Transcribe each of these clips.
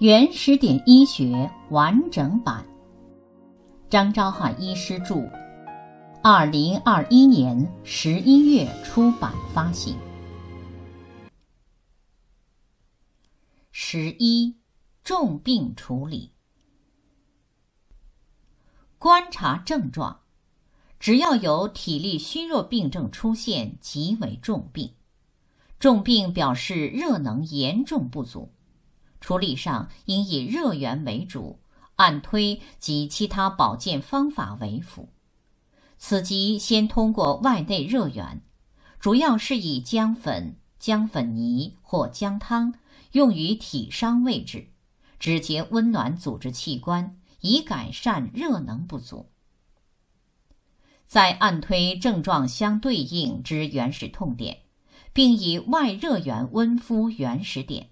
原始点医学完整版，张昭汉医师著，二零二一年十一月出版发行。十一，重病处理。观察症状，只要有体力虚弱病症出现，即为重病。重病表示热能严重不足。处理上应以热源为主，按推及其他保健方法为辅。此即先通过外内热源，主要是以姜粉、姜粉泥或姜汤用于体伤位置，直接温暖组织器官，以改善热能不足。再按推症状相对应之原始痛点，并以外热源温敷原始点。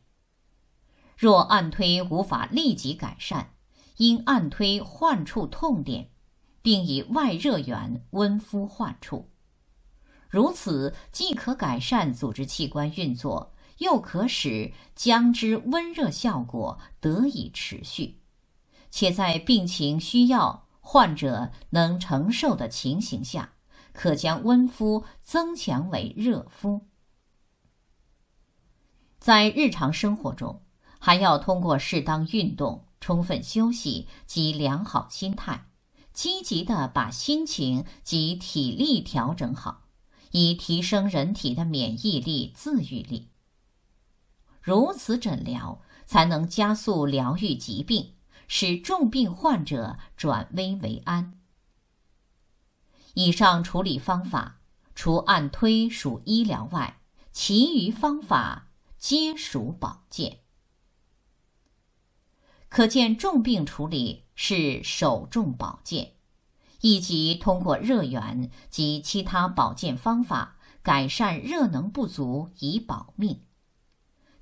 若按推无法立即改善，应按推患处痛点，并以外热源温敷患处。如此既可改善组织器官运作，又可使姜汁温热效果得以持续，且在病情需要、患者能承受的情形下，可将温敷增强为热敷。在日常生活中。还要通过适当运动、充分休息及良好心态，积极的把心情及体力调整好，以提升人体的免疫力、自愈力。如此诊疗，才能加速疗愈疾病，使重病患者转危为安。以上处理方法，除按推属医疗外，其余方法皆属保健。可见重病处理是首重保健，以及通过热源及其他保健方法改善热能不足以保命。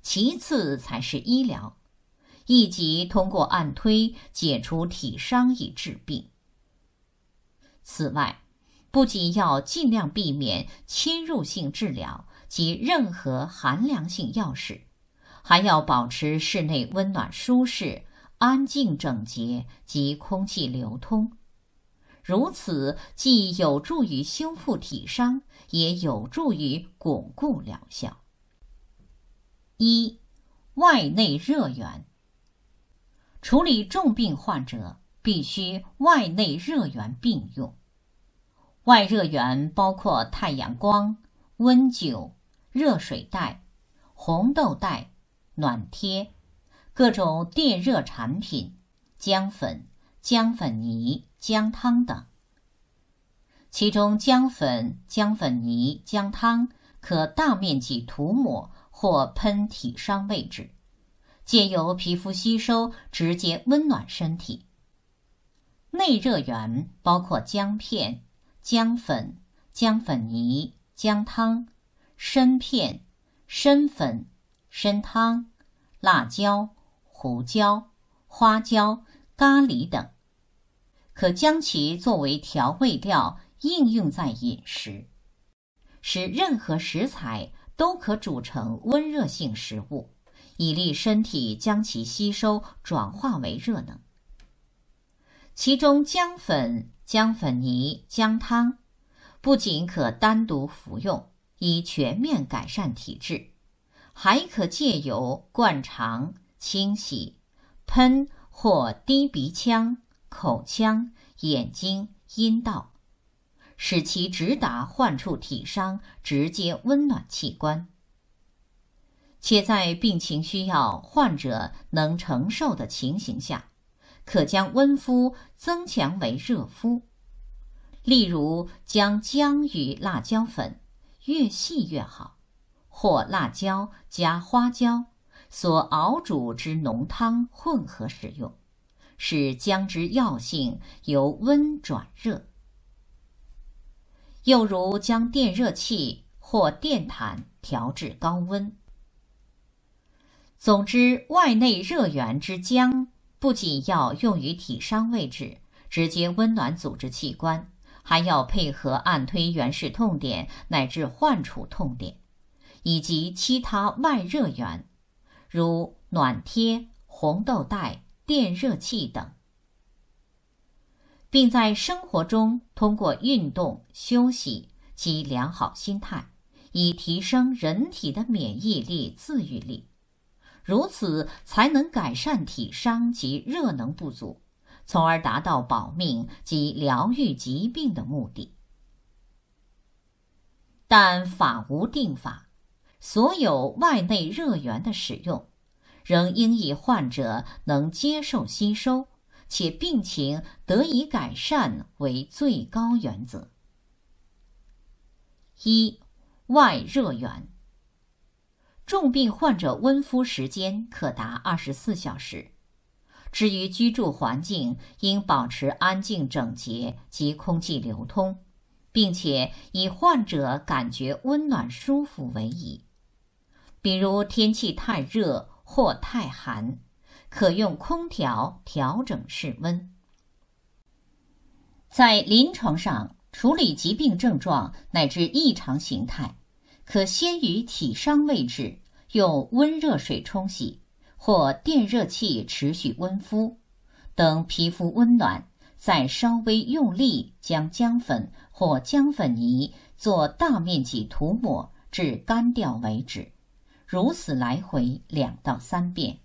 其次才是医疗，以及通过按推解除体伤以治病。此外，不仅要尽量避免侵入性治疗及任何寒凉性药事，还要保持室内温暖舒适。安静整洁及空气流通，如此既有助于修复体伤，也有助于巩固疗效。一、外内热源。处理重病患者，必须外内热源并用。外热源包括太阳光、温灸、热水袋、红豆袋、暖贴。各种电热产品、姜粉、姜粉泥、姜汤等。其中，姜粉、姜粉泥、姜汤可大面积涂抹或喷体伤位置，借由皮肤吸收，直接温暖身体。内热源包括姜片、姜粉、姜粉泥、姜汤、参片、参粉、参汤、辣椒。胡椒、花椒、咖喱等，可将其作为调味料应用在饮食，使任何食材都可煮成温热性食物，以利身体将其吸收转化为热能。其中姜粉、姜粉泥、姜汤，不仅可单独服用，以全面改善体质，还可借由灌肠。清洗、喷或滴鼻腔、口腔、眼睛、阴道，使其直达患处体伤，直接温暖器官。且在病情需要、患者能承受的情形下，可将温敷增强为热敷。例如，将姜与辣椒粉越细越好，或辣椒加花椒。所熬煮之浓汤混合使用，使姜汁药性由温转热。又如将电热器或电毯调至高温。总之，外内热源之姜，不仅要用于体伤位置，直接温暖组织器官，还要配合按推原始痛点乃至患处痛点，以及其他外热源。如暖贴、红豆袋、电热器等，并在生活中通过运动、休息及良好心态，以提升人体的免疫力、自愈力。如此才能改善体伤及热能不足，从而达到保命及疗愈疾病的目的。但法无定法，所有外内热源的使用，仍应以患者能接受吸收，且病情得以改善为最高原则。一、外热源。重病患者温敷时间可达二十四小时。至于居住环境，应保持安静整洁及空气流通，并且以患者感觉温暖舒服为宜。比如天气太热或太寒，可用空调调整室温。在临床上处理疾病症状乃至异常形态。可先于体伤位置用温热水冲洗，或电热器持续温敷，等皮肤温暖，再稍微用力将姜粉或姜粉泥做大面积涂抹至干掉为止，如此来回两到三遍。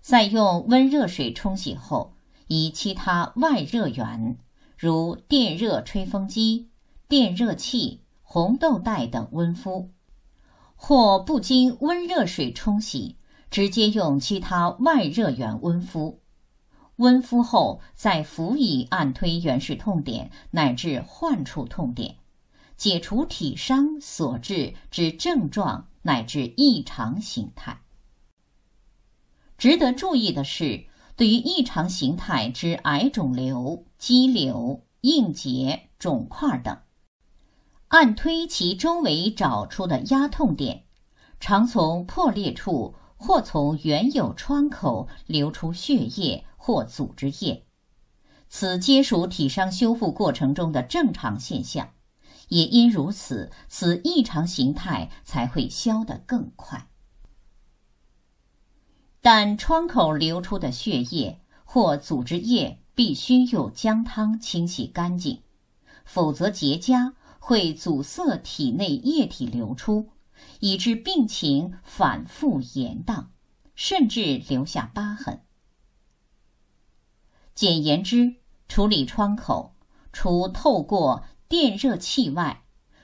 再用温热水冲洗后，以其他外热源，如电热吹风机、电热器。红豆袋等温敷，或不经温热水冲洗，直接用其他外热源温敷。温敷后再辅以按推原始痛点乃至患处痛点，解除体伤所致之症状乃至异常形态。值得注意的是，对于异常形态之癌肿瘤、肌瘤、硬结、肿块等。按推其周围找出的压痛点，常从破裂处或从原有创口流出血液或组织液，此皆属体伤修复过程中的正常现象。也因如此，此异常形态才会消得更快。但创口流出的血液或组织液必须用姜汤清洗干净，否则结痂。会阻塞体内液体流出，以致病情反复延宕，甚至留下疤痕。简言之，处理创口，除透过电热器外，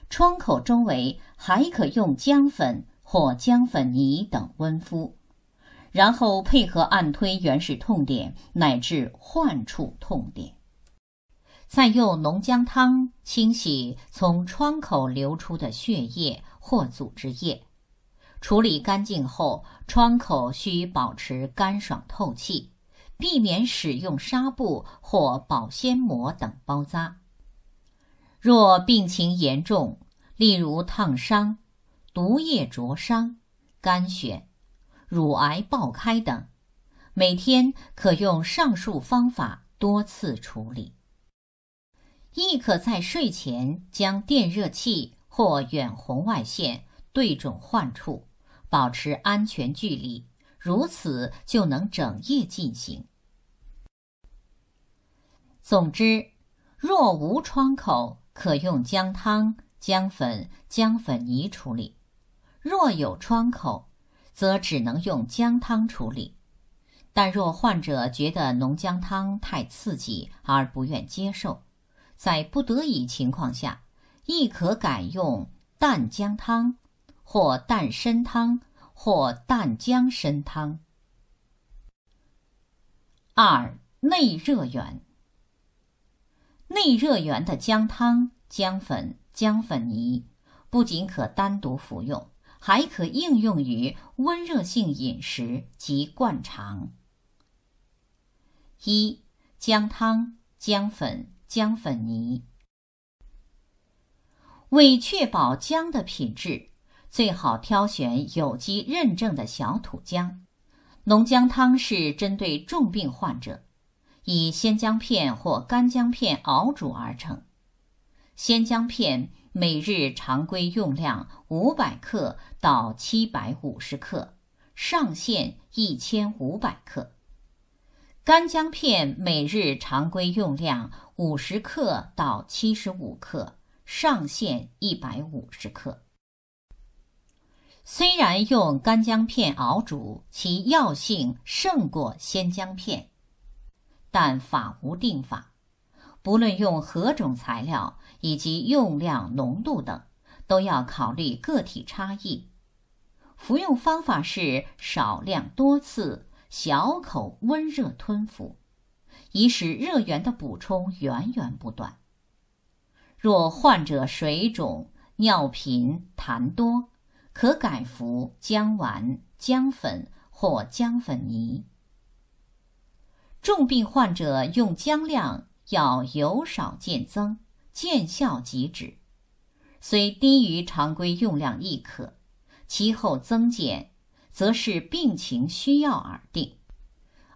创口周围还可用姜粉或姜粉泥等温敷，然后配合按推原始痛点乃至患处痛点。再用浓姜汤清洗从创口流出的血液或组织液，处理干净后，创口需保持干爽透气，避免使用纱布或保鲜膜等包扎。若病情严重，例如烫伤、毒液灼伤、肝血、乳癌爆开等，每天可用上述方法多次处理。亦可在睡前将电热器或远红外线对准患处，保持安全距离，如此就能整夜进行。总之，若无窗口，可用姜汤、姜粉、姜粉泥处理；若有创口，则只能用姜汤处理。但若患者觉得浓姜汤太刺激而不愿接受，在不得已情况下，亦可改用淡姜汤，或淡参汤，或淡姜参汤。二、内热源。内热源的姜汤、姜粉、姜粉泥，不仅可单独服用，还可应用于温热性饮食及灌肠。一、姜汤、姜粉。姜粉泥，为确保姜的品质，最好挑选有机认证的小土姜。浓姜汤是针对重病患者，以鲜姜片或干姜片熬煮而成。鲜姜片每日常规用量五百克到七百五十克，上限一千五百克。干姜片每日常规用量五十克到七十五克，上限一百五十克。虽然用干姜片熬煮，其药性胜过鲜姜片，但法无定法。不论用何种材料以及用量、浓度等，都要考虑个体差异。服用方法是少量多次，小口温热吞服，以使热源的补充源源不断。若患者水肿、尿频、痰多，可改服姜丸、姜粉或姜粉泥。重病患者用姜量要由少渐增，见效即止。虽低于常规用量亦可，其后增减则是病情需要而定。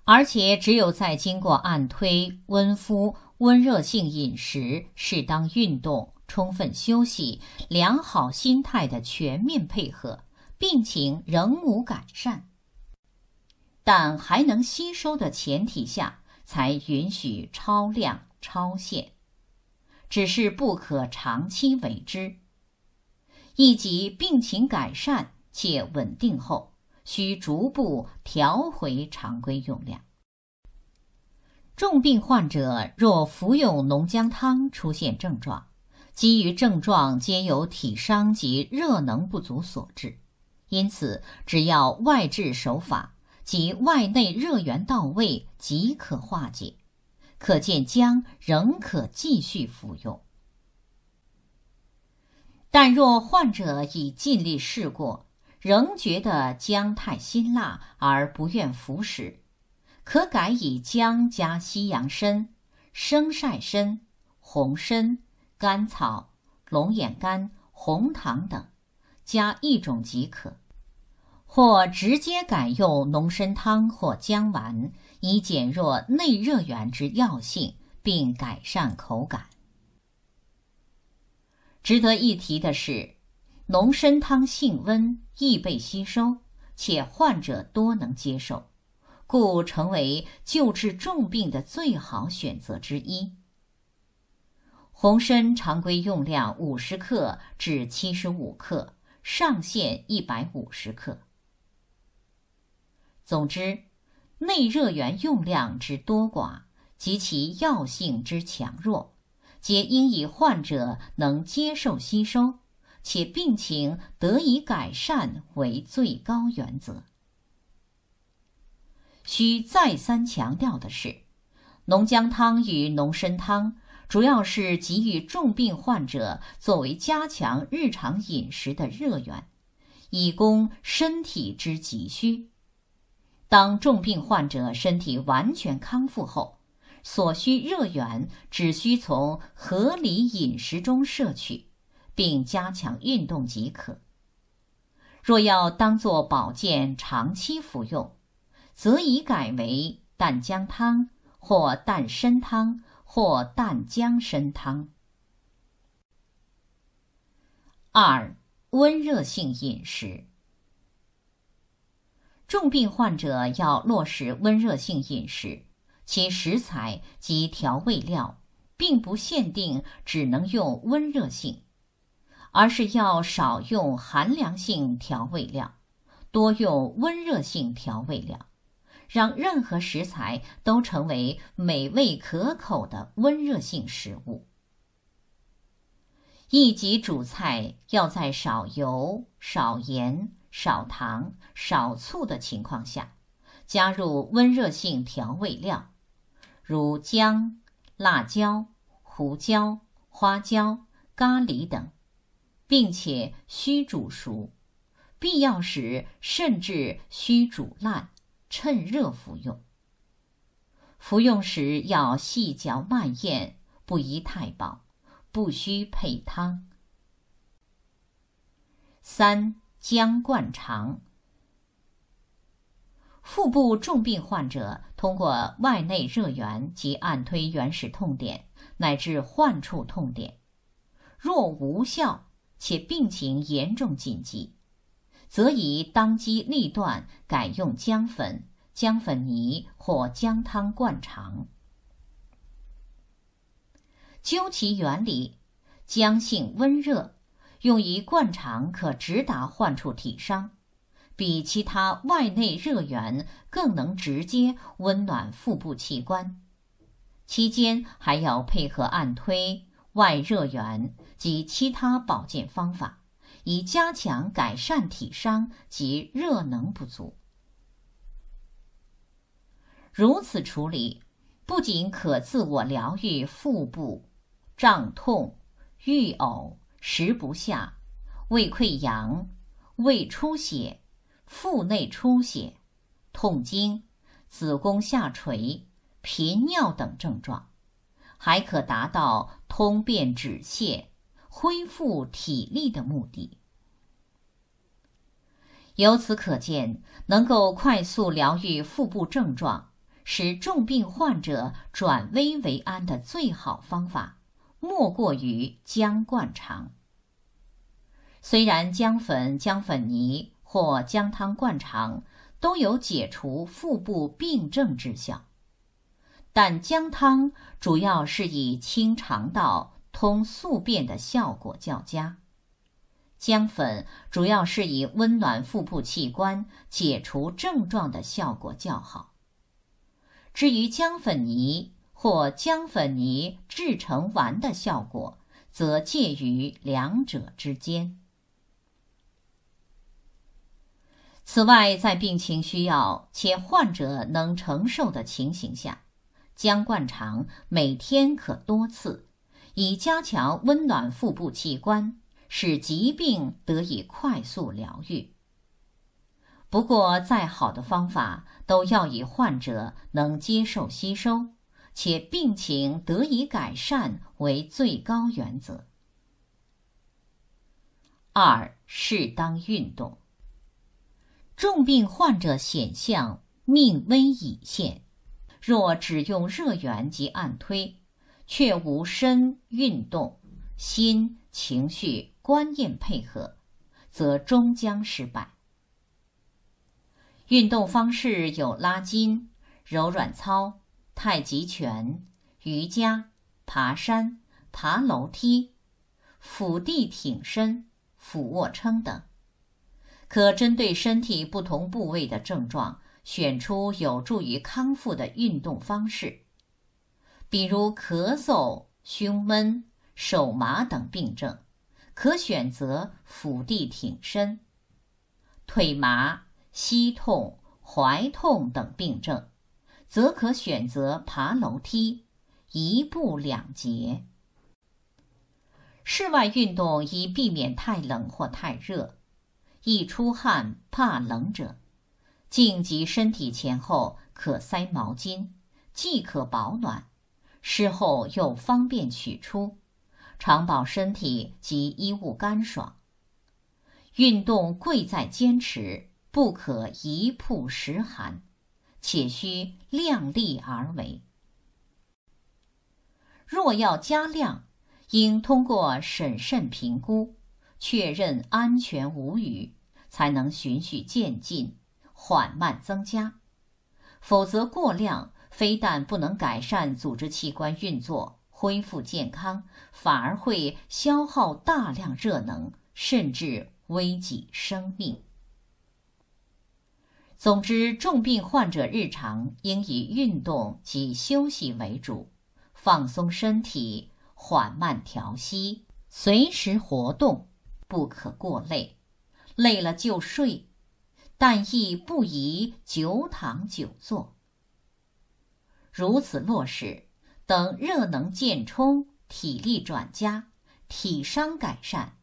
而且只有在经过按推、温敷、温热性饮食、适当运动。充分休息、良好心态的全面配合，病情仍无改善，但还能吸收的前提下，才允许超量超限。只是不可长期为之。一及病情改善且稳定后，需逐步调回常规用量。重病患者若服用浓姜汤出现症状，基于症状皆由体伤及热能不足所致，因此只要外治手法及外内热源到位即可化解。可见姜仍可继续服用。但若患者已尽力试过，仍觉得姜太辛辣而不愿服食，可改以姜加西洋参、生晒参、红参。甘草、龙眼干、红糖等，加一种即可；或直接改用浓参汤或姜丸，以减弱内热源之药性，并改善口感。值得一提的是，浓参汤性温，易被吸收，且患者多能接受，故成为救治重病的最好选择之一。红参常规用量五十克至七十五克，上限一百五十克。总之，内热源用量之多寡及其药性之强弱，皆应以患者能接受吸收，且病情得以改善为最高原则。需再三强调的是，浓姜汤与浓参汤。主要是给予重病患者作为加强日常饮食的热源，以供身体之急需。当重病患者身体完全康复后，所需热源只需从合理饮食中摄取，并加强运动即可。若要当做保健长期服用，则已改为淡姜汤或淡参汤。或淡姜参汤。二、温热性饮食。重病患者要落实温热性饮食，其食材及调味料并不限定只能用温热性，而是要少用寒凉性调味料，多用温热性调味料。让任何食材都成为美味可口的温热性食物。一级主菜要在少油、少盐、少糖、少醋的情况下，加入温热性调味料，如姜、辣椒、胡椒、花椒、咖喱等，并且需煮熟，必要时甚至需煮烂。趁热服用。服用时要细嚼慢咽，不宜太饱，不需配汤。三姜灌肠。腹部重病患者通过外内热源及按推原始痛点乃至患处痛点，若无效且病情严重紧急。则宜当机立断改用姜粉、姜粉泥或姜汤灌肠。究其原理，姜性温热，用于灌肠可直达患处体伤，比其他外内热源更能直接温暖腹部器官。期间还要配合按推、外热源及其他保健方法，以加强改善体伤及热能不足。如此处理，不仅可自我疗愈腹部。胀痛、欲呕、食不下、胃溃疡、胃出血、腹内出血、痛经、子宫下垂、频尿等症状，还可达到通便止泻、恢复体力的目的。由此可见，能够快速疗愈腹部症状，使重病患者转危为安的最好方法。莫过于姜灌肠。虽然姜粉、姜粉泥或姜汤灌肠都有解除腹部病症之效，但姜汤主要是以清肠道、通宿便的效果较佳；姜粉主要是以温暖腹部器官、解除症状的效果较好。至于姜粉泥，或姜粉泥制成丸的效果，则介于两者之间。此外，在病情需要且患者能承受的情形下，姜灌肠每天可多次，以加强温暖腹部器官，使疾病得以快速疗愈。不过，再好的方法都要以患者能接受吸收。且病情得以改善为最高原则。二、适当运动。重病患者显象命危已现，若只用热源及按推，却无身运动、心情绪观念配合，则终将失败。运动方式有拉筋、柔软操。太极拳、瑜伽、爬山、爬楼梯、俯地挺身、俯卧撑等，可针对身体不同部位的症状，选出有助于康复的运动方式。比如咳嗽、胸闷、手麻等病症，可选择俯地挺身；腿麻、膝痛、踝痛等病症。则可选择爬楼梯，一步两节。室外运动宜避免太冷或太热，易出汗怕冷者，静及身体前后可塞毛巾，既可保暖，事后又方便取出，常保身体及衣物干爽。运动贵在坚持，不可一曝十寒。且需量力而为。若要加量，应通过审慎评估，确认安全无虞，才能循序渐进，缓慢增加。否则过量，非但不能改善组织器官运作、恢复健康，反而会消耗大量热能，甚至危及生命。总之，重病患者日常应以运动及休息为主，放松身体，缓慢调息，随时活动，不可过累。累了就睡，但亦不宜久躺久坐。如此落实，等热能渐充，体力转佳，体伤改善，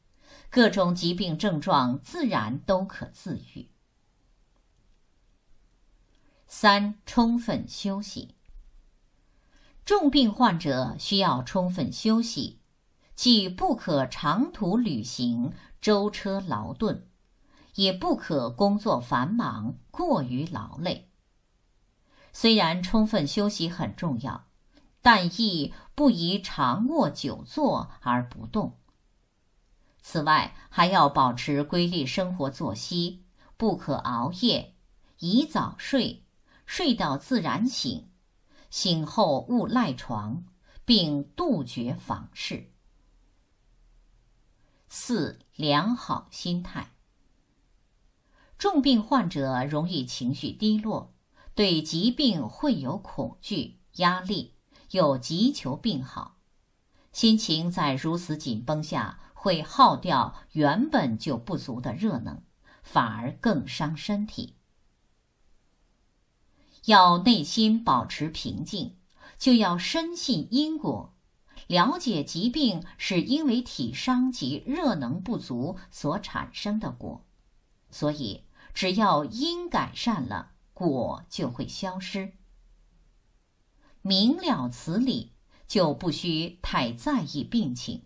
各种疾病症状自然都可自愈。三、充分休息。重病患者需要充分休息，既不可长途旅行、舟车劳顿，也不可工作繁忙、过于劳累。虽然充分休息很重要，但亦不宜长卧久坐而不动。此外，还要保持规律生活作息，不可熬夜，宜早睡，睡到自然醒，醒后勿赖床，并杜绝房事。四、良好心态。重病患者容易情绪低落，对疾病会有恐惧、压力，又急求病好，心情在如此紧绷下，会耗掉原本就不足的热能，反而更伤身体。要内心保持平静，就要深信因果。了解疾病是因为体伤及热能不足所产生的果，所以只要因改善了，果就会消失。明了此理，就不需太在意病情，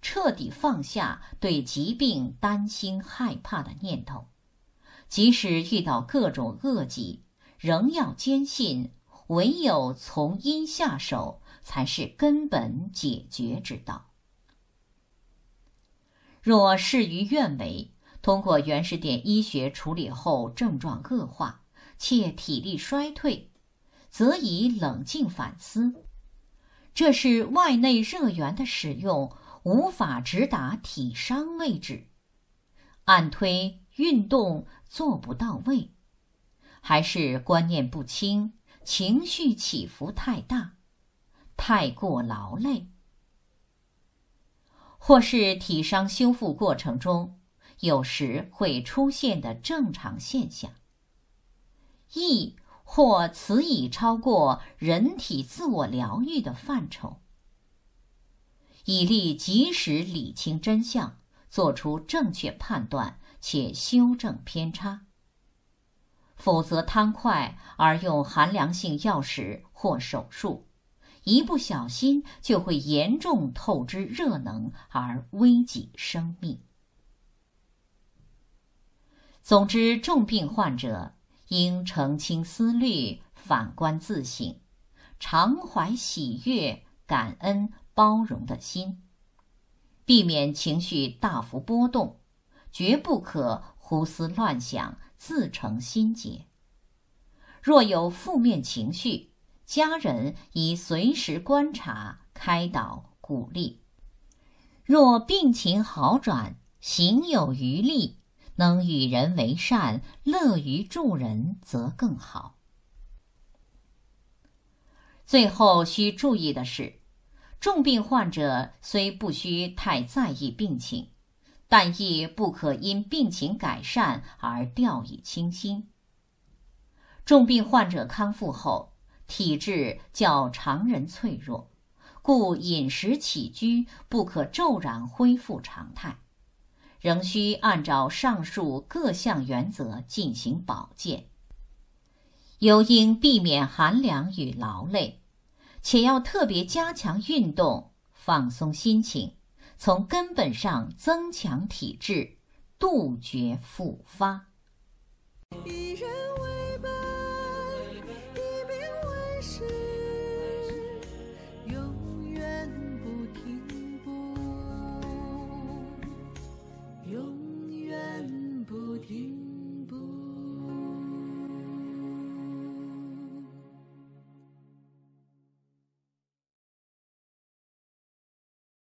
彻底放下对疾病担心害怕的念头。即使遇到各种恶疾，仍要坚信，唯有从因下手。才是根本解决之道。若事与愿违，通过原始点医学处理后症状恶化，且体力衰退，则以冷静反思，这是外内热源的使用无法直达体伤位置，按推运动做不到位，还是观念不清，情绪起伏太大。太过劳累，或是体伤修复过程中有时会出现的正常现象，亦或此已超过人体自我疗愈的范畴，以利及时理清真相，做出正确判断且修正偏差。否则，贪快而用寒凉性药食或手术。一不小心就会严重透支热能而危及生命。总之，重病患者应澄清思虑，反观自省，常怀喜悦、感恩、包容的心，避免情绪大幅波动，绝不可胡思乱想、自成心结。若有负面情绪，家人宜随时观察、开导、鼓励。若病情好转，行有余力，能与人为善、乐于助人，则更好。最后需注意的是，重病患者虽不需太在意病情，但亦不可因病情改善而掉以轻心。重病患者康复后。体质较常人脆弱，故饮食起居不可骤然恢复常态，仍需按照上述各项原则进行保健。尤应避免寒凉与劳累，且要特别加强运动，放松心情，从根本上增强体质，杜绝复发。